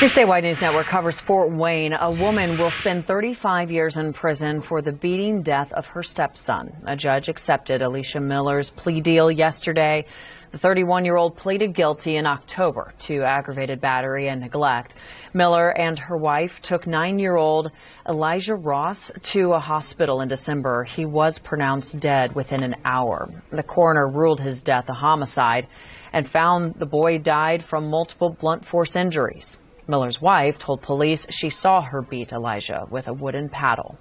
Your statewide news network covers Fort Wayne. A woman will spend 35 years in prison for the beating death of her stepson. A judge accepted Alicia Miller's plea deal yesterday. The 31 year old pleaded guilty in October to aggravated battery and neglect. Miller and her wife took nine year old Elijah Ross to a hospital in December. He was pronounced dead within an hour. The coroner ruled his death a homicide and found the boy died from multiple blunt force injuries. Miller's wife told police she saw her beat Elijah with a wooden paddle.